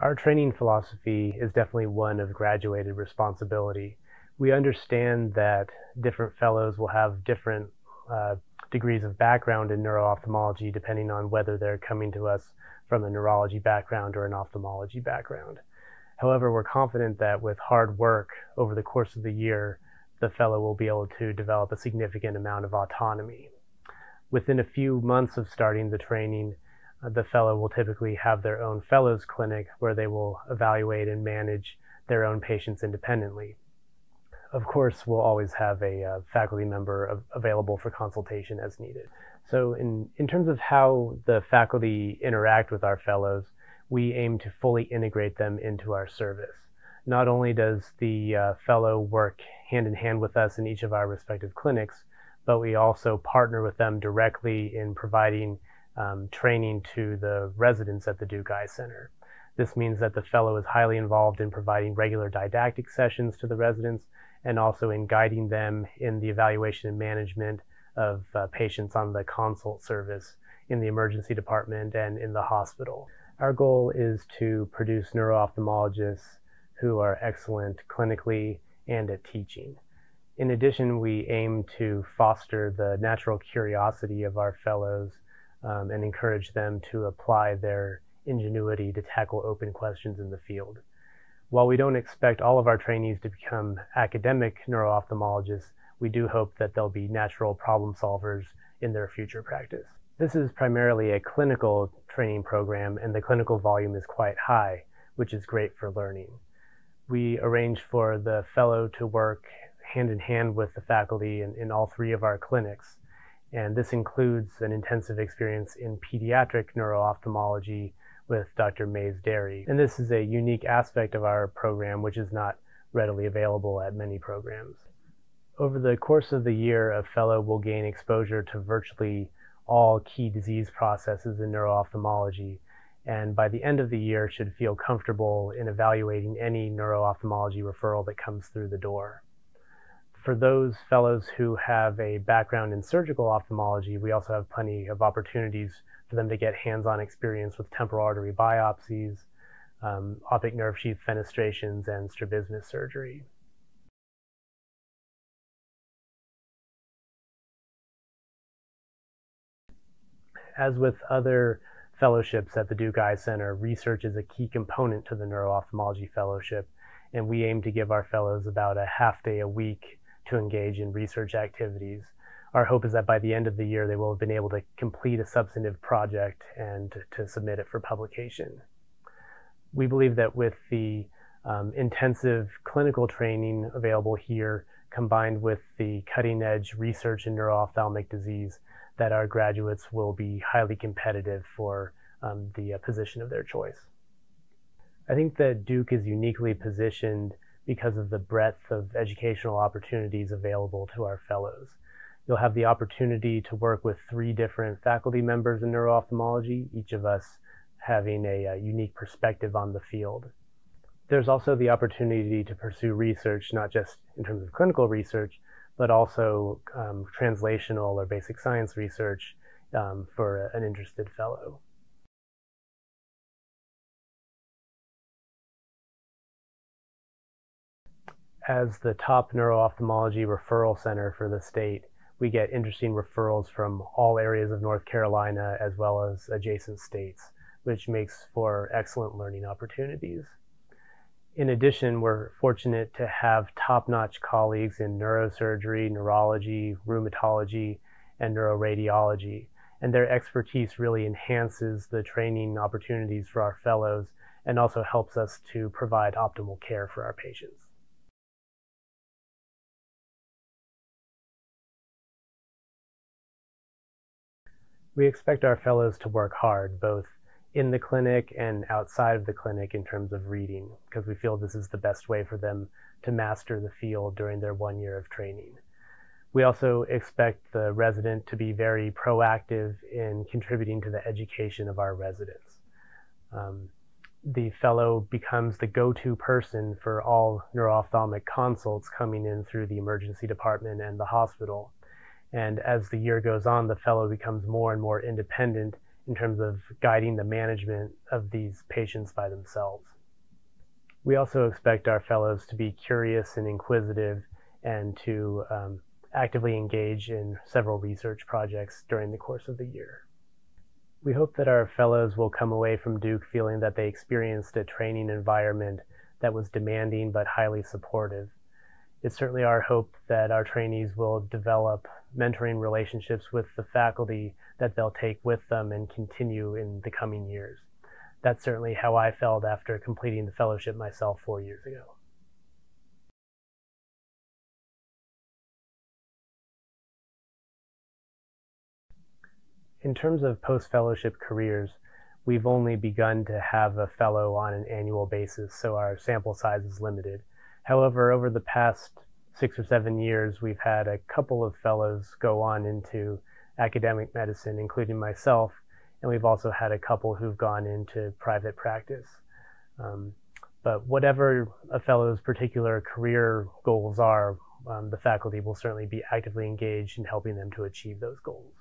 Our training philosophy is definitely one of graduated responsibility. We understand that different fellows will have different uh, degrees of background in neuro-ophthalmology depending on whether they're coming to us from a neurology background or an ophthalmology background. However, we're confident that with hard work over the course of the year, the fellow will be able to develop a significant amount of autonomy. Within a few months of starting the training, the fellow will typically have their own fellows clinic where they will evaluate and manage their own patients independently. Of course, we'll always have a uh, faculty member of, available for consultation as needed. So in, in terms of how the faculty interact with our fellows, we aim to fully integrate them into our service. Not only does the uh, fellow work hand in hand with us in each of our respective clinics, but we also partner with them directly in providing um, training to the residents at the Duke Eye Center. This means that the fellow is highly involved in providing regular didactic sessions to the residents and also in guiding them in the evaluation and management of uh, patients on the consult service in the emergency department and in the hospital. Our goal is to produce neuro-ophthalmologists who are excellent clinically and at teaching. In addition, we aim to foster the natural curiosity of our fellows um, and encourage them to apply their ingenuity to tackle open questions in the field. While we don't expect all of our trainees to become academic neuro-ophthalmologists, we do hope that they'll be natural problem solvers in their future practice. This is primarily a clinical training program and the clinical volume is quite high, which is great for learning. We arrange for the fellow to work hand in hand with the faculty in, in all three of our clinics and this includes an intensive experience in pediatric neuro-ophthalmology with Dr. Mays El-Dairi. And this is a unique aspect of our program which is not readily available at many programs. Over the course of the year, a fellow will gain exposure to virtually all key disease processes in neuro-ophthalmology, and by the end of the year should feel comfortable in evaluating any neuro-ophthalmology referral that comes through the door for those fellows who have a background in surgical ophthalmology, we also have plenty of opportunities for them to get hands-on experience with temporal artery biopsies, um, optic nerve sheath fenestrations, and strabismus surgery. As with other fellowships at the Duke Eye Center, research is a key component to the neuro-ophthalmology fellowship, and we aim to give our fellows about a half day a week to engage in research activities. Our hope is that by the end of the year, they will have been able to complete a substantive project and to submit it for publication. We believe that with the um, intensive clinical training available here, combined with the cutting edge research in neuro-ophthalmic disease, that our graduates will be highly competitive for um, the uh, position of their choice. I think that Duke is uniquely positioned because of the breadth of educational opportunities available to our fellows. You'll have the opportunity to work with three different faculty members in neuro-ophthalmology, each of us having a, a unique perspective on the field. There's also the opportunity to pursue research, not just in terms of clinical research, but also um, translational or basic science research um, for an interested fellow. As the top neuro-ophthalmology referral center for the state, we get interesting referrals from all areas of North Carolina as well as adjacent states, which makes for excellent learning opportunities. In addition, we're fortunate to have top-notch colleagues in neurosurgery, neurology, rheumatology, and neuroradiology, and their expertise really enhances the training opportunities for our fellows and also helps us to provide optimal care for our patients. We expect our fellows to work hard, both in the clinic and outside of the clinic in terms of reading, because we feel this is the best way for them to master the field during their one year of training. We also expect the resident to be very proactive in contributing to the education of our residents. Um, the fellow becomes the go-to person for all neuro-ophthalmic consults coming in through the emergency department and the hospital. And as the year goes on, the fellow becomes more and more independent in terms of guiding the management of these patients by themselves. We also expect our fellows to be curious and inquisitive and to um, actively engage in several research projects during the course of the year. We hope that our fellows will come away from Duke feeling that they experienced a training environment that was demanding but highly supportive. It's certainly our hope that our trainees will develop mentoring relationships with the faculty that they'll take with them and continue in the coming years. That's certainly how I felt after completing the fellowship myself four years ago. In terms of post-fellowship careers, we've only begun to have a fellow on an annual basis, so our sample size is limited. However, over the past six or seven years, we've had a couple of fellows go on into academic medicine, including myself, and we've also had a couple who've gone into private practice. Um, but whatever a fellow's particular career goals are, um, the faculty will certainly be actively engaged in helping them to achieve those goals.